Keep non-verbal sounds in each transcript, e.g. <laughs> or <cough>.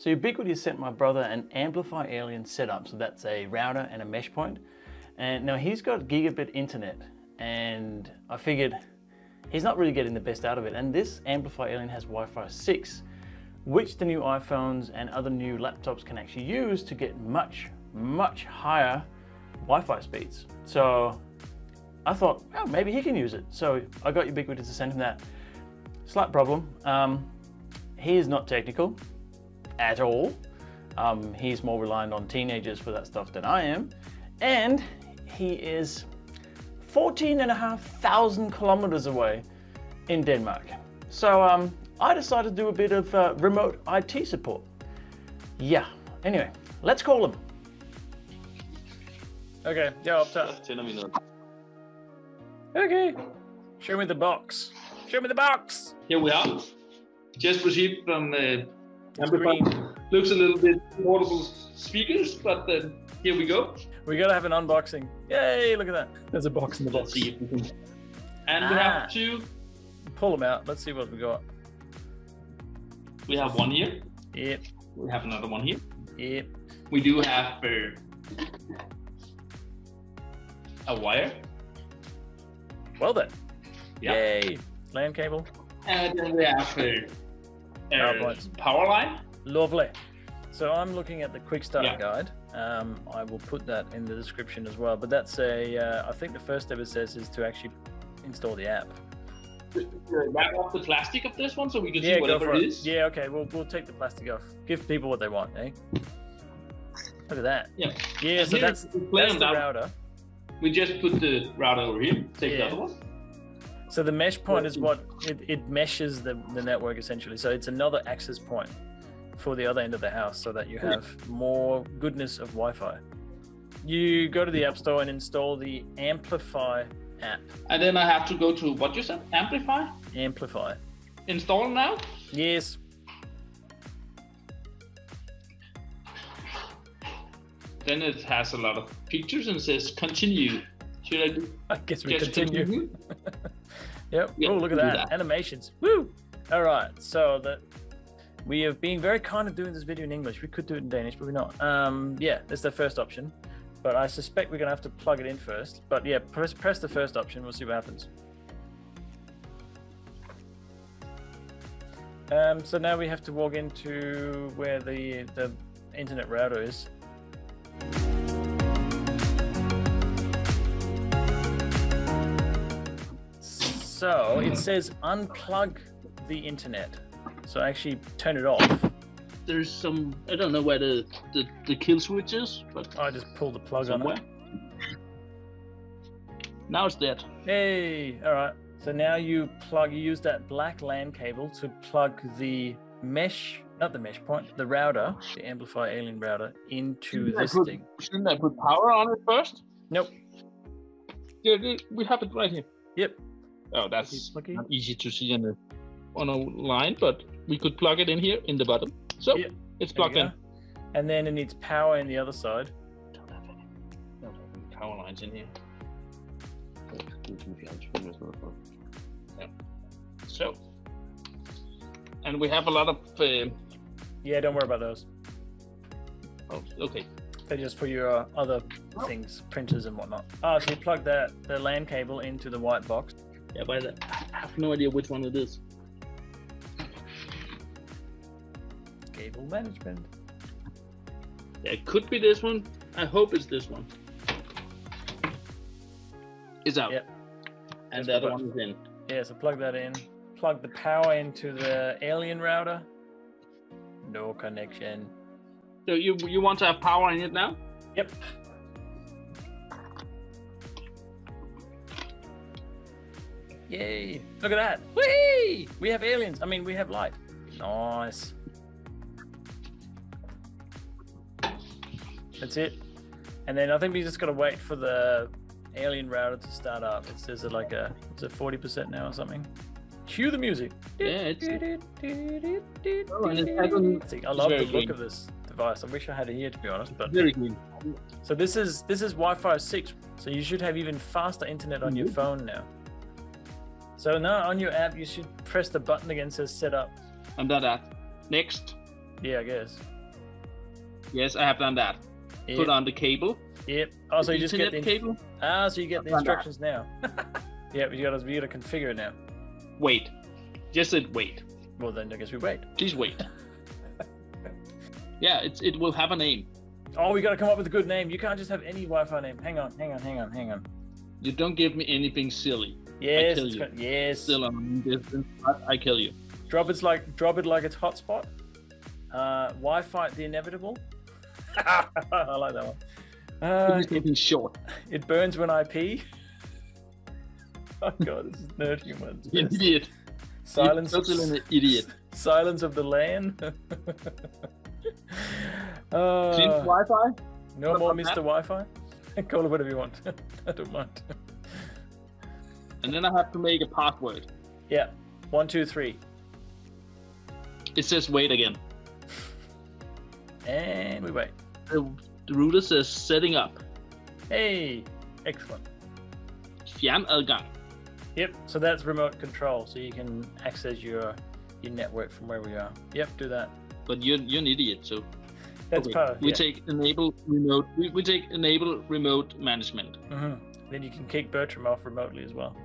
So Ubiquiti sent my brother an Amplifi Alien setup. So that's a router and a mesh point. And now he's got gigabit internet and I figured he's not really getting the best out of it. And this Amplifi Alien has Wi-Fi 6, which the new iPhones and other new laptops can actually use to get much, much higher Wi-Fi speeds. So I thought, oh, maybe he can use it. So I got Ubiquiti to send him that. Slight problem. Um, he is not technical at all. Um, he's more reliant on teenagers for that stuff than I am. And he is 14 and a half thousand kilometers away in Denmark. So um, I decided to do a bit of uh, remote IT support. Yeah, anyway, let's call him. Okay, yeah, optager. Tænder vi noget. Okay. Show me the box. Show me the box. Here we are. Just received from uh, Screen. Looks a little bit portable speakers, but uh, here we go. We gotta have an unboxing. Yay, look at that. There's a box in the Let's box. see if we can. And we Ah. have two. Pull them out. Let's see what we got. We have one here. Yep, We have another one here. yep. We do have uh, a wire. Well then. Yeah. Yay. LAN cable. And then we have uh, Power uh, power line. Lovely. So I'm looking at the quick start Yeah. guide. Um, I will put that in the description as well. But that's a, uh, I think the first step it says is to actually install the app. Wrap up the plastic of this one so we can yeah, see whatever it it. is. Yeah, okay. We'll, we'll take the plastic off. Give people what they want, eh? Look at that. Yeah. Yeah, so that's, we that's the router. We just put the router over here. Take Yeah. the other one. So the mesh point is what it, it meshes the, the network essentially. So it's another access point for the other end of the house so that you have more goodness of Wi-Fi. You go to the App Store and install the Amplifi app. And then I have to go to what you said, amplifi, Amplifi. install now. Yes. Then it has a lot of pictures and says continue. Should I do I guess we just continue. <laughs> Yep. Yeah, oh, look at that. that. Animations. Woo! All right. So that we have been very kind of doing this video in English. We could do it in Danish, but we're not. Um, yeah, that's the first option. But I suspect we're gonna have to plug it in first. But yeah, press press the first option. We'll see what happens. Um, so now we have to walk into where the the internet router is. So it says unplug the internet. So actually turn it off. There's some I don't know where the the, the kill switch is, but I just pull the plug somewhere. on it. Now it's dead. Hey, all right. So now you plug, you use that black LAN cable to plug the mesh, not the mesh point, the router, the Amplifi Alien router, into Shouldn't this put- thing. Shouldn't I put power on it first? Nope. Yeah, we- we have it right here. Yep. Oh, that's not easy to see on the on a line, but we could plug it in here in the bottom. So Yeah, it's plugged in. And then it needs power in the other side. Don't have any, don't have any power lines in here. Yeah. So, and we have a lot of. Uh, Yeah, don't worry about those. oh, okay. They're just for your other things, printers and whatnot. Ah, so you plug that the LAN cable into the white box. Yeah, but I have no idea which one it is. Cable management. Yeah, it could be this one. I hope it's this one. It's out. Yep. And the other what- one is in. Yeah, so plug that in. Plug the power into the alien router. No connection. So you you want to have power in it now? Yep. Yay! Look at that! Whee! We have aliens. I mean, we have light. Nice. That's it. And then I think we just gotta wait for the alien router to start up. It says it like a it's at forty percent now or something. Cue the music. Yeah, it's- Oh, and it's I love the look of this device. I wish I had it here to be honest, but Very green. so this is this is Wi-Fi 6, so you should have even faster internet on your Mhm. phone now. So now on your app, you should press the button again that says set up. done that. Next. Yeah, I guess. Yes, I have done that. Yep. Put on the cable. Yep. Oh, so you just get the cable. ah, so you get the I've that. instructions now. <laughs> yep, you gotta you gotta configure it now. Wait. Just said wait. Well, then I guess we wait. Please wait. <laughs> yeah, it's it will have a name. Oh, we gotta come up with a good name. You can't just have any Wi-Fi name. Hang on, hang on, hang on, hang on. You don't give me anything silly. Yes, kill it's you. yes. Still on distance, but I kill you. Drop it like drop it like it's hotspot. Uh, Wi-Fi the inevitable. <laughs> I like that one. Uh, something short. <laughs> it burns when I pee. <laughs> Oh god, this is nerd humor. It's You're an best. idiot. Silence. You're totally an idiot. Silence of the land. Uh, Wi-Fi. no what more Mr. Wi-Fi. Call it whatever you want. I don't mind. And then I have to make a password. Yeah. One, two, three. It says wait again. And we wait. The, the router says setting up. Hey, excellent. Fjernadgang. Yep. So that's remote control, so you can access your your network from where we are. Yep. Do that. But you're you're an idiot, so That's okay. part. Of, we yeah. take enable remote. We, we take enable remote management. hmm Then you can kick Bertram off remotely as well.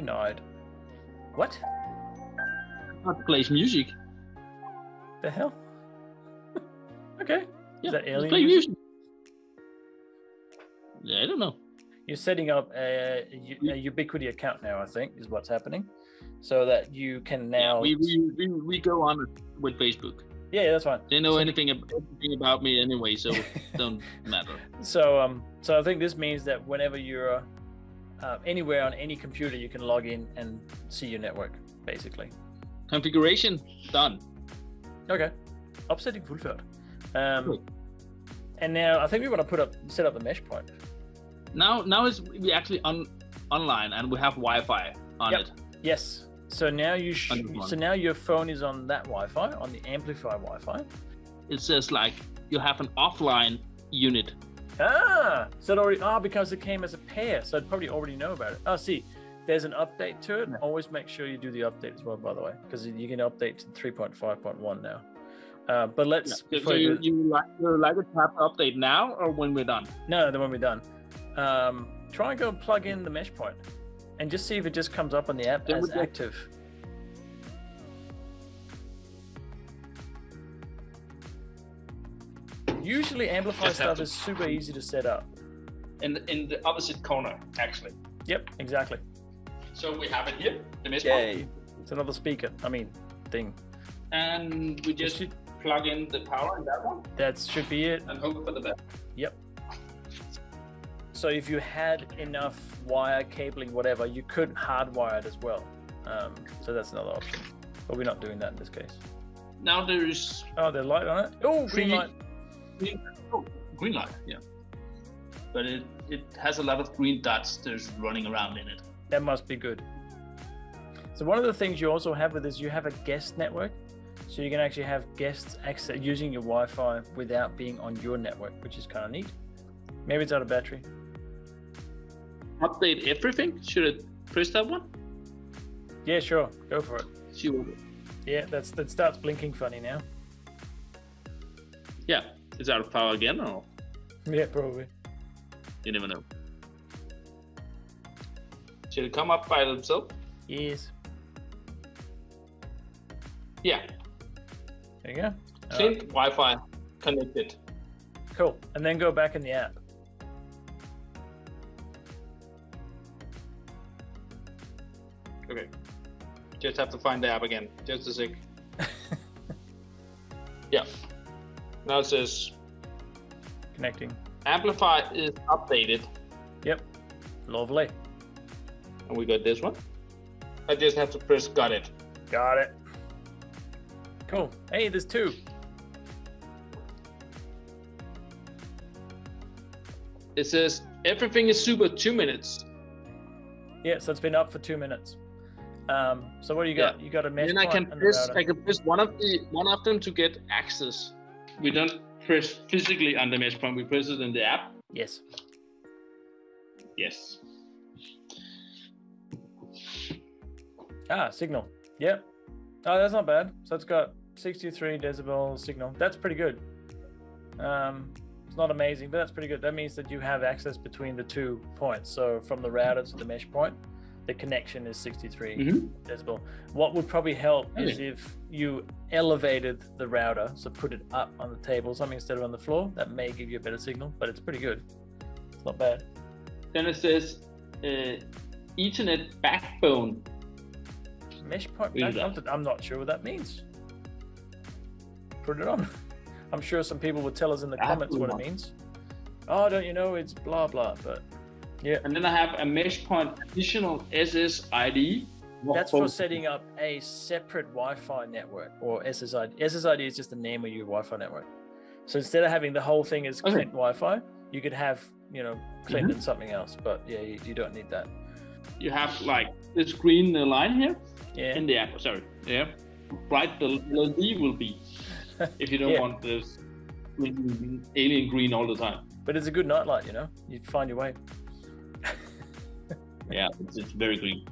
Denied. What That plays music. the hell? <laughs> okay. Yeah, that alien play music? music. Yeah, I don't know. You're setting up a, a, a Ubiquiti account now, I think, is what's happening. So that you can Yeah, now. we, we, we, we go on with Facebook. yeah, yeah, that's fine. They know So- anything, anything about me anyway, so don't <laughs> matter. So, um, so I think this means that whenever you're uh, anywhere on any computer, you can log in and see your network, basically. Configuration done. Okay. Opsetting fuldført. Um, Cool. and now I think we want to put up set up the mesh point. Now now is we actually on online and we have Wi-Fi on Yep. it. Yes. So now you so now your phone is on that Wi-Fi on the Amplifi Wi-Fi. It says like you have an offline unit. Ah, so it already ah because it came as a pair, so I'd probably already know about it. Oh, see, there's an update to it. Yeah. Always make sure you do the update as well, by the way, because you can update to 3.5.1 now. Uh, but let's So, so you you, you like you like to have update now or when we're done? no, then when we're done, um, try and go plug in the mesh point, and just see if it just comes up on the app as we just- Usually, Amplifi Just stuff to- is super easy to set up. in in the opposite corner actually. Yep, exactly. So we have it here, the mesh Yay! It's another speaker. I mean, thing. And we just should- plug in the power in that one That should be it. and hope for the best. Yep. So if you had enough wire, cabling, whatever, you could hardwire it as well. Um, so that's another option. But we're not doing that in this case. Now there's Oh, there's light on it. Oh, green Green- light. oh, green light, yeah. But it, it has a lot of green dots there's running around in it. That must be good. So one of the things you also have with this, you have a guest network. So you can actually have guests access using your Wi-Fi without being on your network, which is kind of neat. Maybe it's out of battery. Update everything? Should I press that one? Yeah, sure. Go for it. See what Yeah, that's that starts blinking funny now. Yeah. It's out of power again or Yeah, probably. you never know. Should it come up by itself? Yes. Yeah. There you go. All Clean right, Wi-Fi connected. Cool. And then go back in the app. Okay. Just have to find the app again. Just a sec. <laughs> yeah. Now it says Connecting. Amplifi is updated. Yep. Lovely. And we got this one. I just have to press got it. Got it. Cool. Hey, there's two. It says everything is super two minutes. Yeah, so it's been up for two minutes. Um, so what do you got? Yeah. You got a mesh then I can the press. I can press one of the one of them to get access. We don't press physically on the mesh point, we press it in the app. Yes. Yes. Ah, signal. Yep. Oh, that's not bad. So it's got 63 decibel signal. That's pretty good. Um, it's not amazing, but that's pretty good. That means that you have access between the two points. So from the router to the mesh point, the connection is 63 Mhm. decibel. What would probably help is if you elevated the router, so put it up on the table something instead of on the floor. That may give you a better signal, but it's pretty good. It's not bad. Then it says uh, Ethernet backbone. Mesh point. Back- I'm. I'm not sure what that means. Put it on. <laughs> I'm sure some people would tell us in the comments what it means. Oh, don't you know it's blah blah, but yeah, And then I have a mesh point additional SSID. that's for setting up a separate Wi-Fi network or SSID. SSID is just the name of your Wi-Fi network. So instead of having the whole thing as Okay. Klint Wi-Fi, you could have you know Klint Mhm. and something else. But yeah, you, you don't need that. You have like this green line here Yeah, in the app. Sorry. Yeah. Bright the LED will be <laughs> if you don't Yeah. want this alien green all the time. but it's a good nightlight. You know, you find your way. Yeah, it's, it's very green.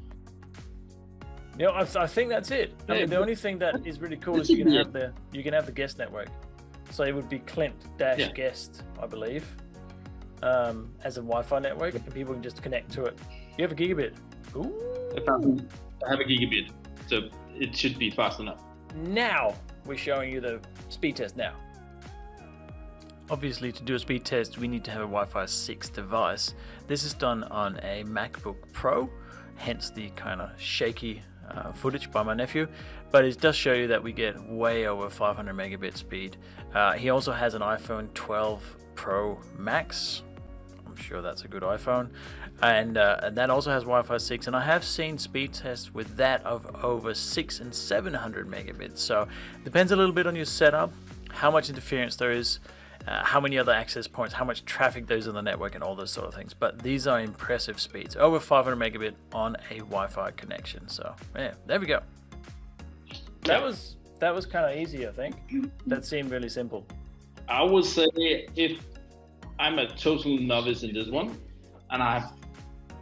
You know, I, I think that's it. I Yeah, mean, the only thing that is really cool is you can have the you can have the guest network. So it would be Klint dash Yeah. guest, I believe, um, as a Wi-Fi network, and people can just connect to it. You have a gigabit. Ooh. I I have a gigabit, so it should be fast enough. Now we're showing you the speed test. Now, obviously, to do a speed test, we need to have a Wi-Fi 6 device. This is done on a MacBook Pro, hence the kind of shaky uh, footage by my nephew. But it does show you that we get way over 500 megabit speed. Uh, he also has an iPhone 12 Pro Max. I'm sure that's a good iPhone. And, uh, and that also has Wi-Fi 6. And I have seen speed tests with that of over 6 and 700 megabits. So it depends a little bit on your setup, how much interference there is, uh, how many other access points, how much traffic there is on the network, and all those sort of things. But these are impressive speeds, over 500 megabit on a Wi-Fi connection. So yeah, there we go. That was that was kind of easy, I think. That seemed really simple. I would say if I'm a total novice in this one, and I've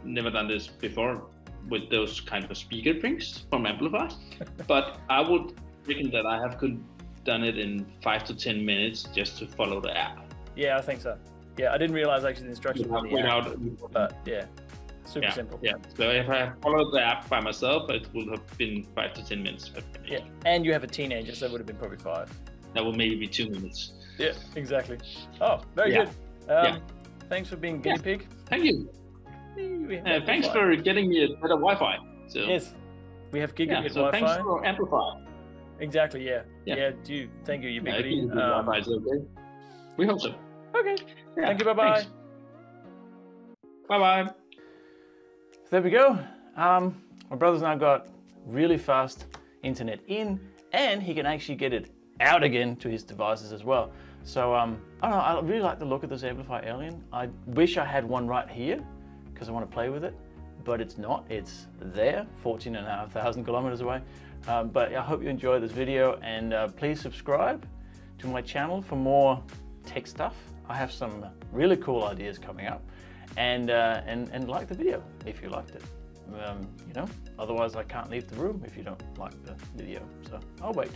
never done this before with those kind of speaker things from Amplifi, <laughs> but I would reckon that I have could done it in five to ten minutes just to follow the app Yeah, I think so. Yeah, I didn't realize actually the instructions without, the app, without but yeah, super yeah, simple. yeah. So if I followed the app by myself, it would have been five to ten minutes. Yeah, and you have a teenager, so it would have been probably five. That would maybe be two minutes. Yeah, exactly. Oh, very Yeah. good. Um, Yeah. Thanks for being guinea pig. Thank you. Uh, thanks for getting me a better Wi-Fi. So Yes, we have gigabit yeah, so thanks Wi-Fi. for Amplifi. Exactly. Yeah. yeah. Yeah. Do you? Thank you, Yeah, Ubiquiti. gigabit Um, okay. We hope so. okay. Yeah, Thank you. Bye bye. thanks. Bye-bye. There we go. Um, my brother's now got really fast internet in, and he can actually get it out again to his devices as well. So um, I don't know. I really like the look of this Amplifi Alien. I wish I had one right here because I want to play with it, but it's not. It's there, 14 and a half thousand kilometers away. Um, but I hope you enjoyed this video, and uh, please subscribe to my channel for more tech stuff. I have some really cool ideas coming up, and uh, and and like the video if you liked it. Um, you know, otherwise I can't leave the room if you don't like the video. So I'll wait.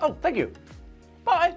Oh, thank you. Bye.